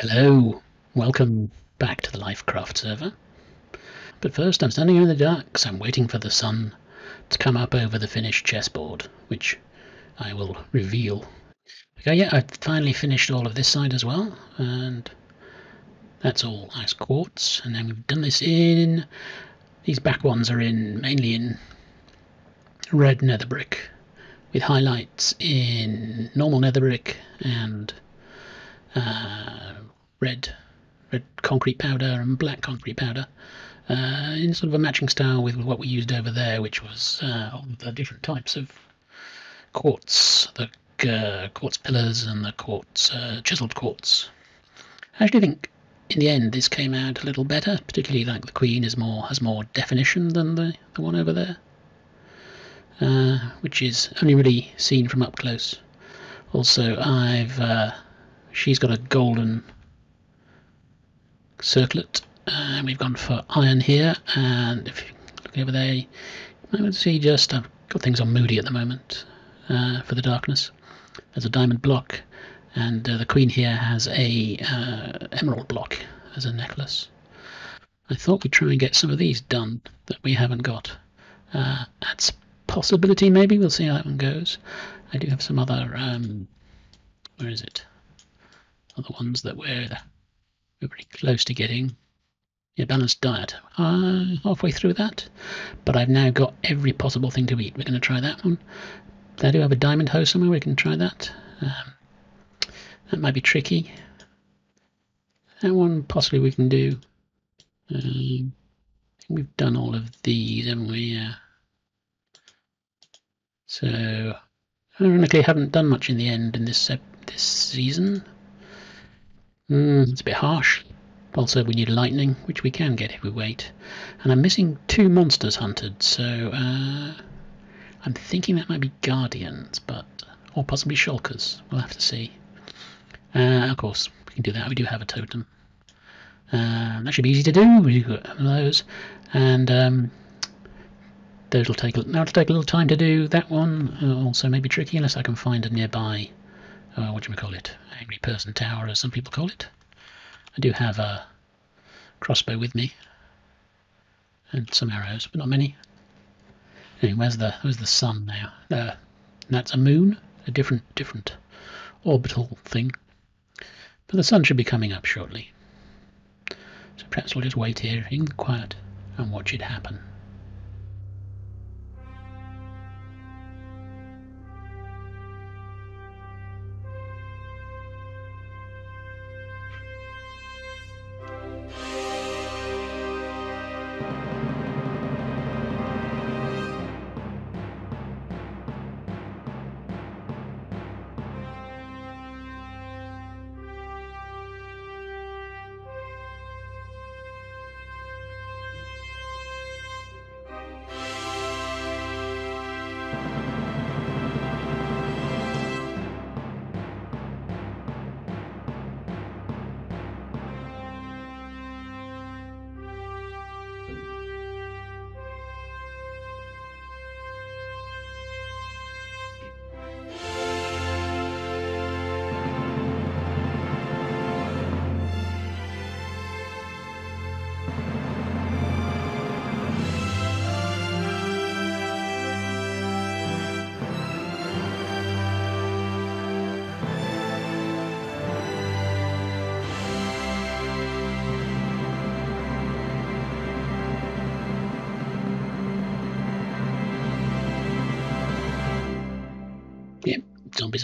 Hello, welcome back to the LyfCraft server. But first I'm standing here in the dark, so I'm waiting for the sun to come up over the finished chessboard, which I will reveal. Okay, yeah, I've finally finished all of this side as well, and that's all ice quartz, and then we've done this in... These back ones are in mainly in red nether brick, with highlights in normal nether brick and uh, red red concrete powder and black concrete powder uh, in sort of a matching style with what we used over there, which was uh, the different types of quartz, the uh, quartz pillars and the quartz uh, chiseled quartz. I actually think in the end this came out a little better, particularly like the queen is more has more definition than the, the one over there, uh, which is only really seen from up close. Also, I've uh, she's got a golden circlet and we've gone for iron here and if you look over there you might see just I've got things on moody at the moment uh, for the darkness. There's a diamond block and uh, the queen here has a uh, emerald block as a necklace. I thought we'd try and get some of these done that we haven't got. Uh, that's possibility maybe. We'll see how that one goes. I do have some other um, where is it? Other ones that we're, we're pretty close to getting. a balanced diet. Uh, halfway through that, but I've now got every possible thing to eat. We're going to try that one. They do have a diamond hoe somewhere. We can try that. Um, that might be tricky. That one possibly we can do. Um, we've done all of these, haven't we? Yeah. So, ironically, haven't done much in the end in this uh, this season. Mm, it's a bit harsh. Also, we need lightning, which we can get if we wait. And I'm missing two monsters hunted, so uh, I'm thinking that might be guardians, but or possibly shulkers. We'll have to see. Uh, of course, we can do that. We do have a totem. Uh, that should be easy to do. We've got those, and um, those will take. It'll take a little time to do that one. Uh, also, maybe tricky unless I can find a nearby uh, what do we call it? Angry Person Tower, as some people call it. I do have a crossbow with me and some arrows, but not many. Anyway, where's the where's the sun now? Uh, that's a moon, a different different orbital thing. But the sun should be coming up shortly. So perhaps we'll just wait here in the quiet and watch it happen.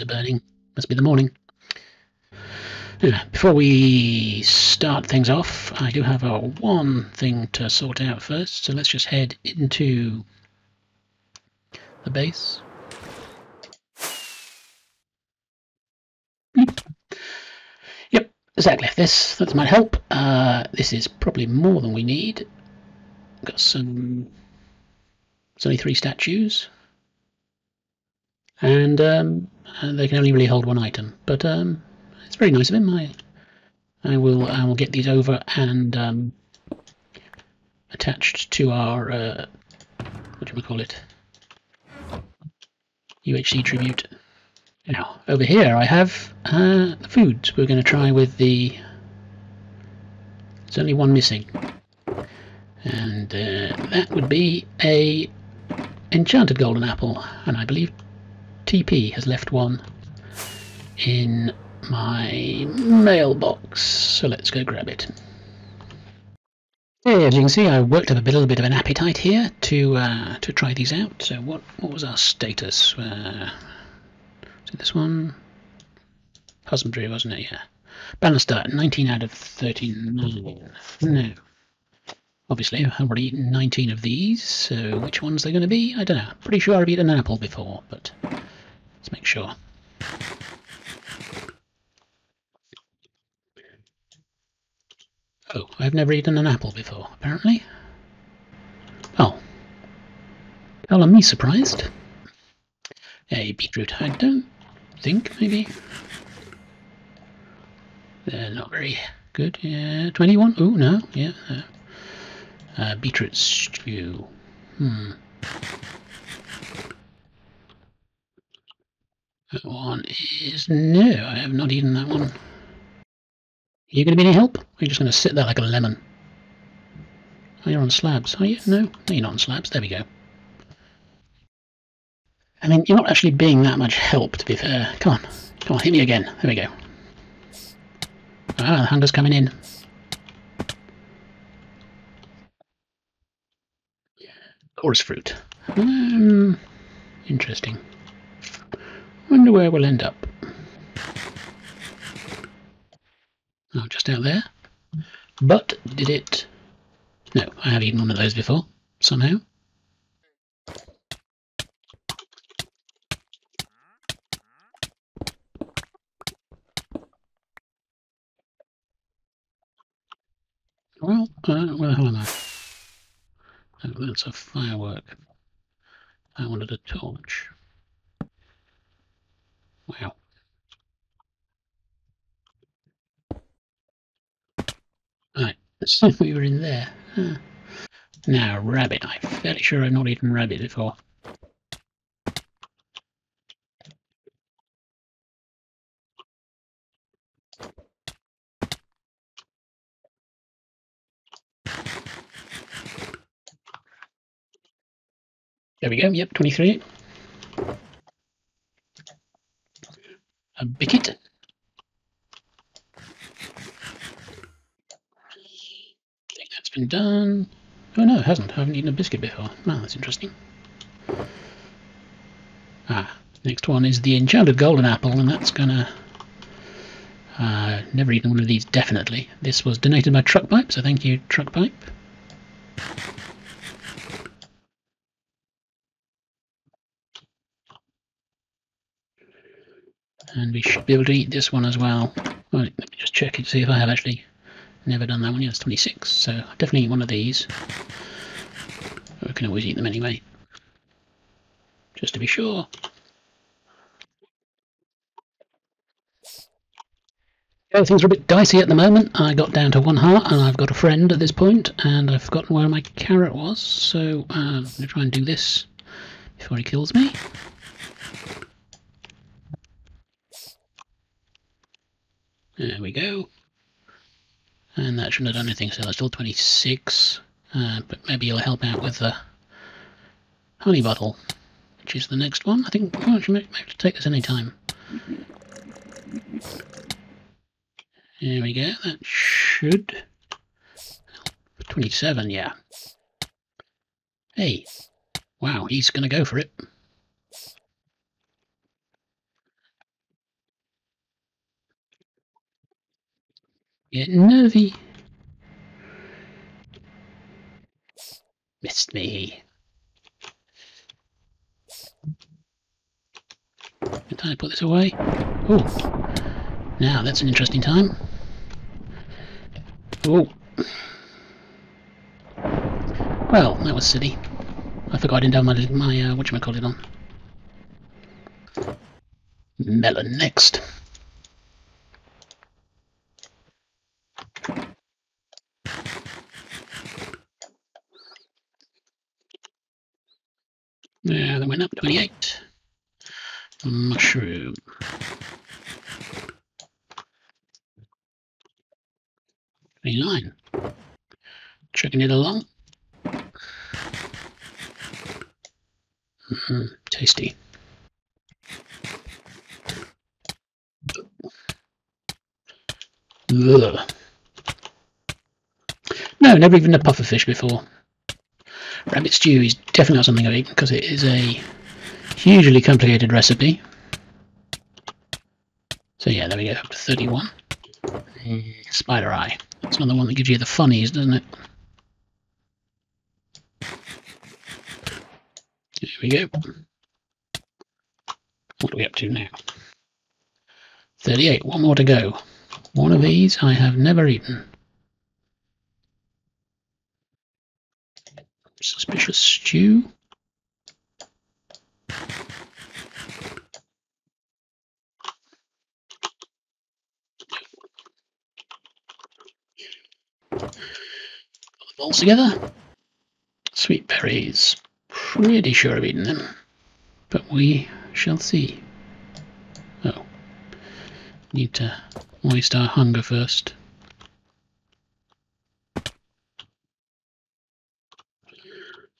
Are burning. Must be the morning. Anyway, before we start things off, I do have a one thing to sort out first. So let's just head into the base. Yep, exactly. This that might help. Uh, this is probably more than we need. Got some. It's only three statues and um, they can only really hold one item. But um, it's very nice of him. I, I will I will get these over and um, attached to our uh, what do we call it? UHC tribute. Now over here I have uh, the foods we're going to try with the There's only one missing. And uh, that would be a enchanted golden apple. And I believe TP has left one in my mailbox. So let's go grab it. As you can see, I worked up a little bit of an appetite here to uh, to try these out. So what what was our status? Uh, so this one, husbandry, wasn't it? Yeah. Balanced diet, 19 out of 39. No. Obviously, I've already eaten 19 of these, so which ones they're going to be? I don't know. Pretty sure I've eaten an apple before, but let's make sure. Oh, I've never eaten an apple before, apparently. Oh. Well, me surprised. A beetroot, I don't think, maybe. They're not very good. Yeah, 21. Oh, no, yeah. Uh, beetroot stew. Hmm. That one is... No, I have not eaten that one. Are you going to be any help? Or are you just going to sit there like a lemon? Oh, you're on slabs, are you? No? No, you're not on slabs. There we go. I mean, you're not actually being that much help, to be fair. Come on. Come on, hit me again. There we go. Ah, the hunger's coming in. Chorus fruit. Um, interesting. I wonder where we'll end up. Oh, just out there. But did it... No, I have eaten one of those before, somehow. Well, uh, where the hell am I? Oh, that's a firework. I wanted a torch. Wow. Right, so we were in there. Huh. Now, rabbit. I'm fairly sure I've not eaten rabbit before. There we go, yep, 23. A bicket. been done. Oh no, it hasn't. I haven't eaten a biscuit before. Oh, that's interesting. Ah, next one is the enchanted golden apple, and that's gonna... Uh, never eaten one of these, definitely. This was donated by Truckpipe, so thank you, Truck And we should be able to eat this one as well. Right, let me just check it and see if I have actually Never done that one yet, it's 26, so definitely eat one of these. I can always eat them anyway. Just to be sure. Yeah, things are a bit dicey at the moment. I got down to one heart and I've got a friend at this point and I've forgotten where my carrot was, so uh, I'm going to try and do this before he kills me. There we go. And that shouldn't have done anything so that's still 26 uh, but maybe you'll help out with the honey bottle which is the next one. I think may, may have to take this any time there we go. That should 27 yeah. Hey. Wow he's gonna go for it Get nervy. Missed me. Can I put this away? Oh, now that's an interesting time. Oh. Well, that was silly. I forgot I didn't have my, my uh, whatchamacallit on. Melon next. Up 28. Mushroom. Twenty-nine. chugging it along. Mm -hmm. Tasty. Ugh. No, never even a pufferfish before. Rabbit stew is definitely not something I've eaten because it is a hugely complicated recipe. So yeah, there we go, up to 31. Mm, spider Eye. That's another one that gives you the funnies, doesn't it? Here we go. What are we up to now? 38, one more to go. One of these I have never eaten. Suspicious stew. Balls together. Sweet berries. Pretty sure I've eaten them. But we shall see. Oh. Need to moist our hunger first.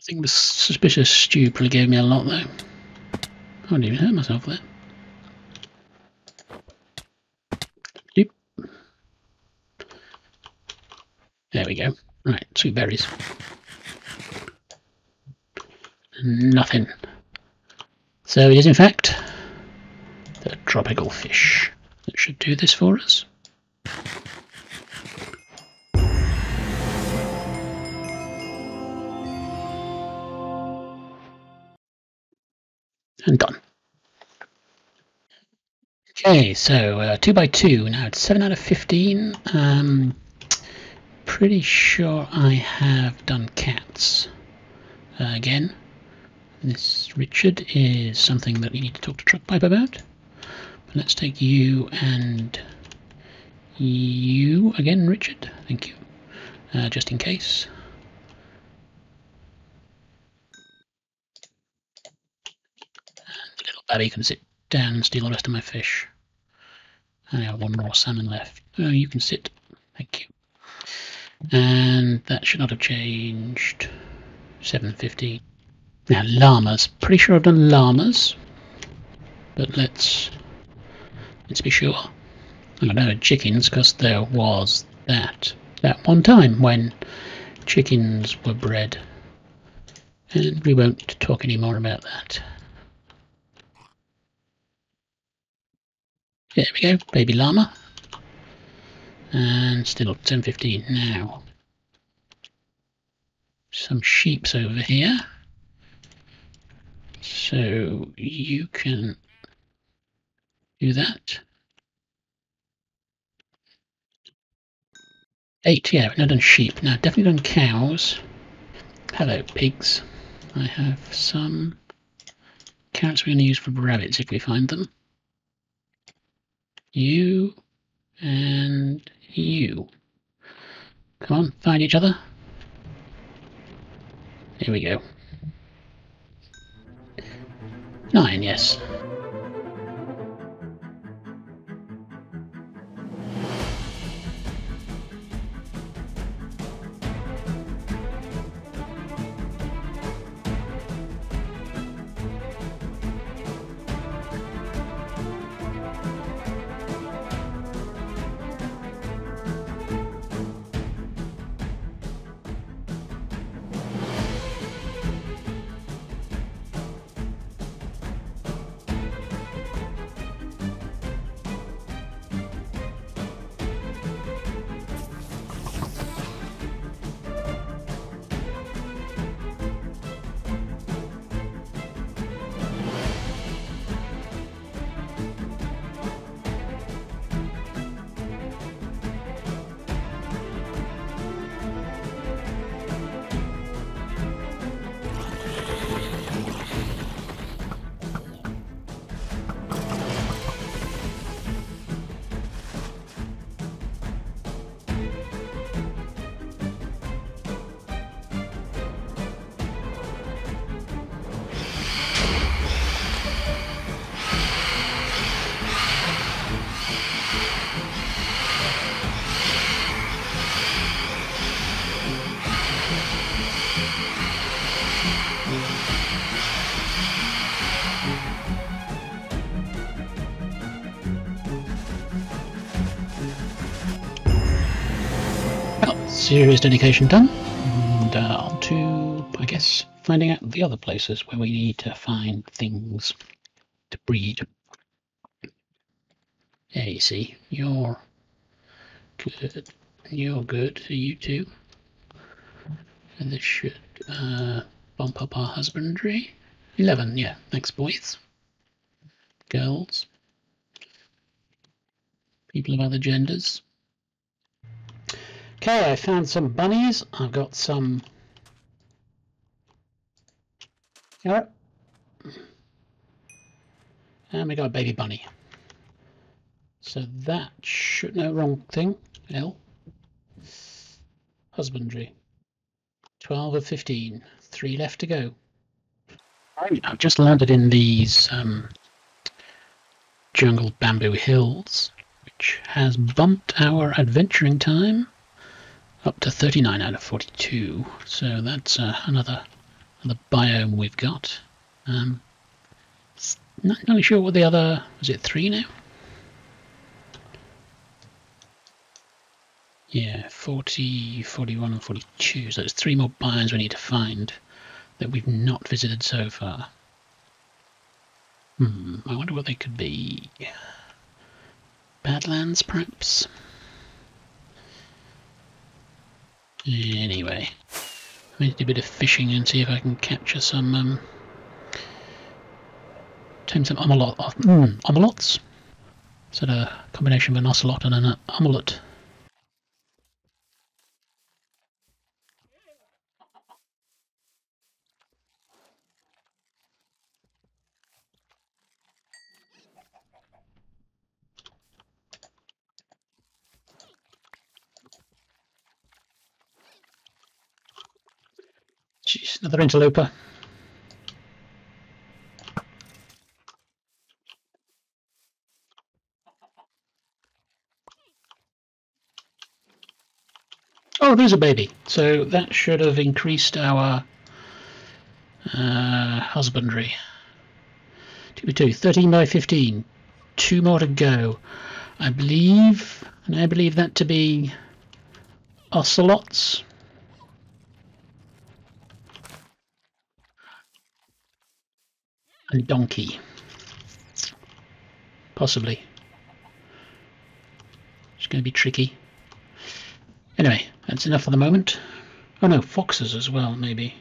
I think the suspicious stew probably gave me a lot though. I didn't even hurt myself there. Yep. There we go. Right, sweet berries. Nothing. So it is in fact the tropical fish that should do this for us. And done. Okay, so uh, 2 by 2 now it's 7 out of 15. Um, pretty sure I have done cats. Uh, again, this Richard is something that we need to talk to Truck Truckpipe about. But let's take you and you again, Richard. Thank you. Uh, just in case. Babby can sit down and steal the rest of my fish. I have one more salmon left. Oh, you can sit. Thank you. And that should not have changed. 750. Now, llamas. Pretty sure I've done llamas. But let's let's be sure. I know chickens because there was that that one time when chickens were bred. And we won't talk any more about that. There we go, baby llama. And still 10.15 now. Some sheeps over here. So you can do that. Eight, yeah, we've not done sheep. Now, definitely done cows. Hello, pigs. I have some carrots we're going to use for rabbits if we find them you and you. Come on, find each other. Here we go. Nine, yes. Serious dedication done. And uh, on to, I guess, finding out the other places where we need to find things to breed. Yeah, you see, you're good. You're good, you too. And this should uh, bump up our husbandry. 11, yeah, thanks boys. Girls. People of other genders. Okay, I found some bunnies. I've got some carrot. And we got a baby bunny. So that should no wrong thing. L. Husbandry. 12 of 15. Three left to go. I've just landed in these um, jungle bamboo hills, which has bumped our adventuring time up to 39 out of 42. So that's uh, another another biome we've got. Um, not really sure what the other was. It three now. Yeah, 40, 41 and 42. So there's three more biomes we need to find that we've not visited so far. Hmm, I wonder what they could be. Badlands, perhaps? Anyway, I need to do a bit of fishing and see if I can capture some, um, tame some omelot, omelots. Is that a combination of an ocelot and an omelette? Interloper. Oh, there's a baby. So that should have increased our uh, husbandry. 2 by 2, 13 by 15. Two more to go. I believe, and I believe that to be ocelots. And donkey. Possibly. It's going to be tricky. Anyway, that's enough for the moment. Oh no, foxes as well, maybe.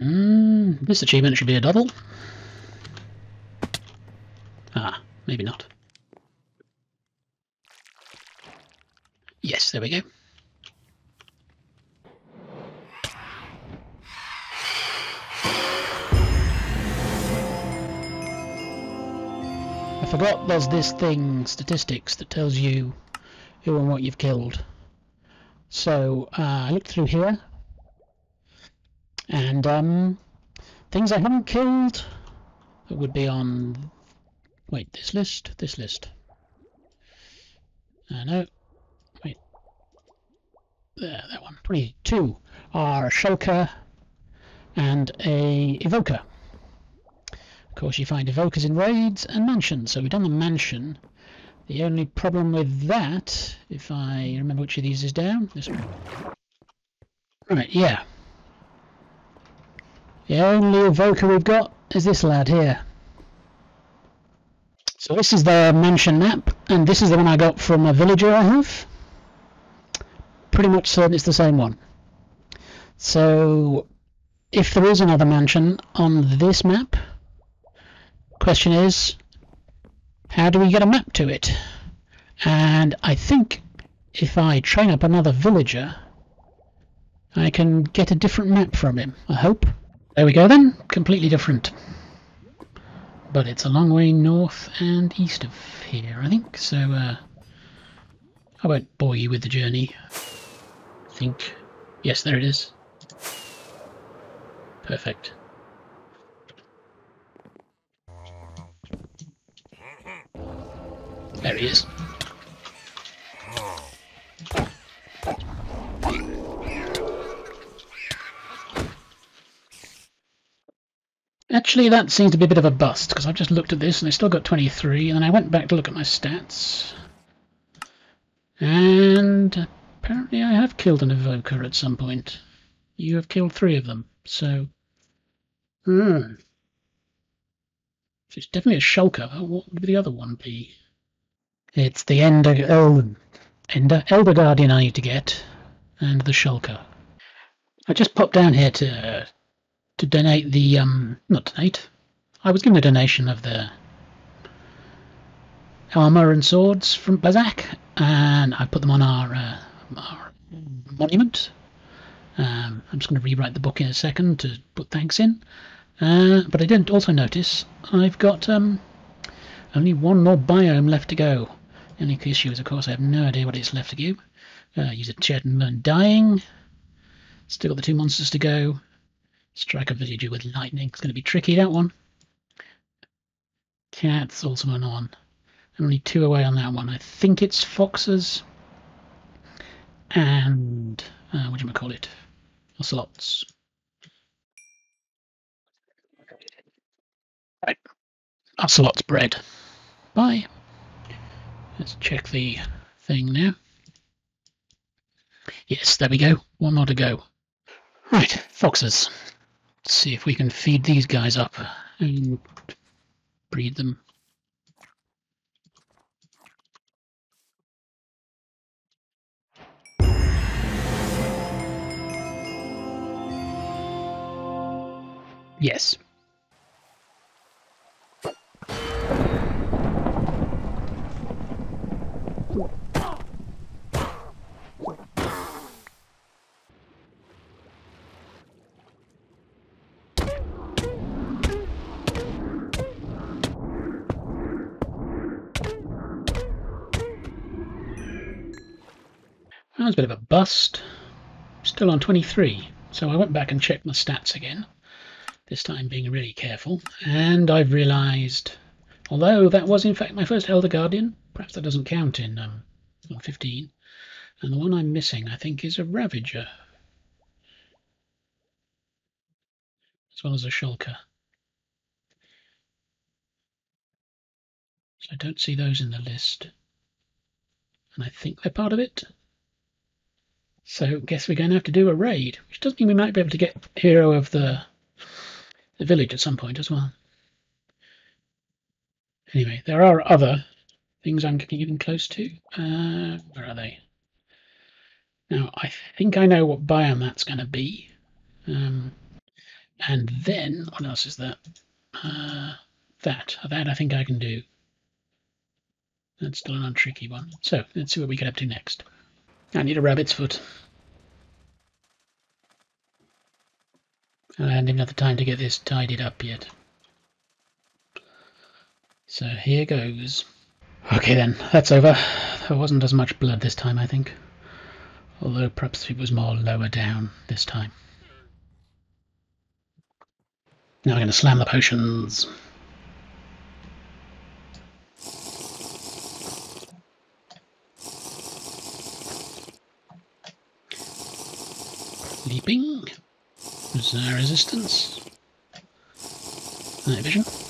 Mm, this achievement should be a double. Ah, maybe not. Yes, there we go. Forgot there's this thing, statistics, that tells you who and what you've killed. So uh, I looked through here, and um, things I haven't killed that would be on, wait, this list, this list. Uh, no, wait, there, that one, 22 are a shulker and a evoker. Of course, you find evokers in raids and mansions. So we've done the mansion. The only problem with that, if I remember which of these is down, this one. Right, yeah. The only evoker we've got is this lad here. So this is the mansion map, and this is the one I got from a villager I have. Pretty much certain it's the same one. So if there is another mansion on this map, Question is, how do we get a map to it? And I think if I train up another villager, I can get a different map from him, I hope. There we go then, completely different. But it's a long way north and east of here, I think, so uh, I won't bore you with the journey. I think, yes, there it is. Perfect. There he is. Actually, that seems to be a bit of a bust, because I've just looked at this and I still got 23, and then I went back to look at my stats. And apparently I have killed an evoker at some point. You have killed three of them, so... Hmm. So it's definitely a shulker. What would the other one be? It's the Ender, Elder, Ender, Elder Guardian I need to get, and the shulker. I just popped down here to to donate the um not donate. I was given a donation of the armor and swords from Bazak, and I put them on our, uh, our monument. Um, I'm just going to rewrite the book in a second to put thanks in. Uh, but I didn't also notice I've got um, only one more biome left to go. Only issue is, of course, I have no idea what it's left to do. Uh, use a chat and learn dying. Still got the two monsters to go. Strike a villager with lightning. It's going to be tricky, that one. Cats also an on. Only two away on that one. I think it's foxes and uh, what do you call it? Ocelots. Right. Ocelot's bred. Bye. Let's check the thing now. Yes, there we go. One more to go. Right, foxes. Let's see if we can feed these guys up and breed them. Yes. Was a bit of a bust. Still on 23. So I went back and checked my stats again. This time being really careful. And I've realised, although that was in fact my first Elder Guardian, perhaps that doesn't count in um, 15. And the one I'm missing, I think, is a Ravager. As well as a Shulker. So I don't see those in the list. And I think they're part of it. So guess we're going to have to do a raid, which doesn't mean we might be able to get Hero of the, the Village at some point as well. Anyway, there are other things I'm getting close to. Uh, where are they? Now, I think I know what biome that's going to be. Um, and then, what else is that? Uh, that. That I think I can do. That's still an untricky one. So, let's see what we get up to next. I need a rabbit's foot. And I hadn't even had the time to get this tidied up yet. So here goes. Okay then, that's over. There wasn't as much blood this time, I think. Although perhaps it was more lower down this time. Now I'm going to slam the potions. There resistance? Night vision.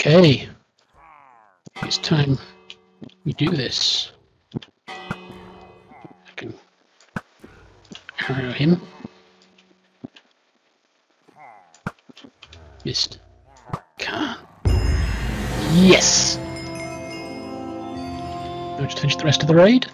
Okay, it's time we do this. I can arrow him. Missed. Yes! Do I just finish the rest of the raid?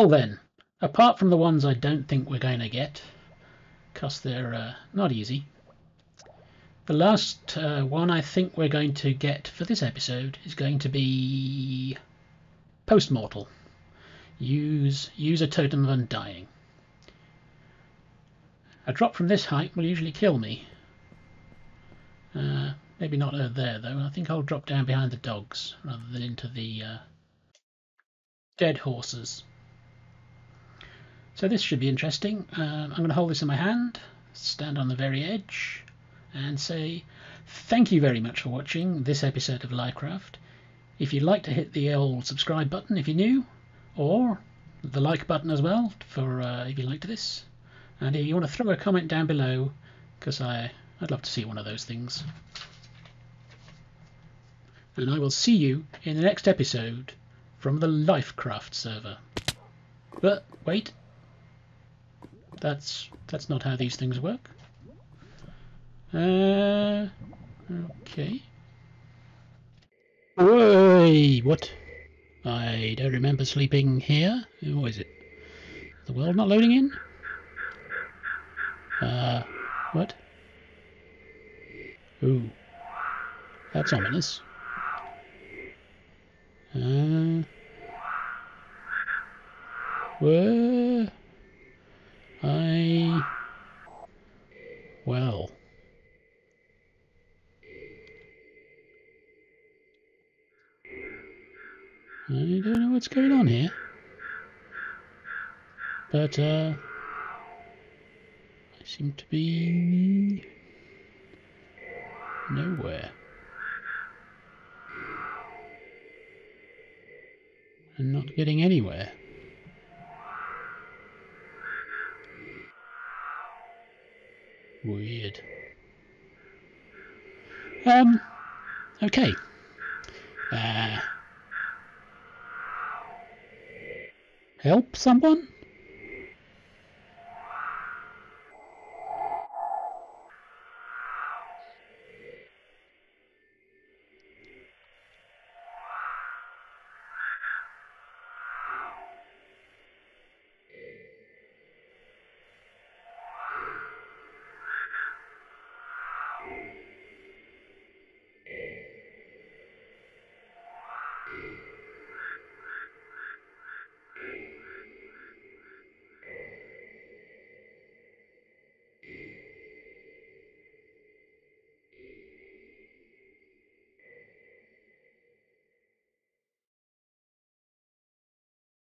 Well then, apart from the ones I don't think we're going to get, because they're uh, not easy, the last uh, one I think we're going to get for this episode is going to be post-mortal. Use, use a totem of undying. A drop from this height will usually kill me. Uh, maybe not over there though. I think I'll drop down behind the dogs rather than into the uh, dead horses. So this should be interesting. Um, I'm going to hold this in my hand, stand on the very edge, and say thank you very much for watching this episode of LyfCraft. If you'd like to hit the old subscribe button if you're new, or the like button as well for uh, if you liked this. And if you want to throw a comment down below, because I'd love to see one of those things. And I will see you in the next episode from the LyfCraft server. But wait, that's that's not how these things work. Uh, okay. Oi, what? I don't remember sleeping here. What is it? The world not loading in? Uh, what? Ooh. That's ominous. Uh, where? I... Well... I don't know what's going on here. But, uh, I seem to be nowhere. And not getting anywhere. Weird. Um, okay. Uh, help someone?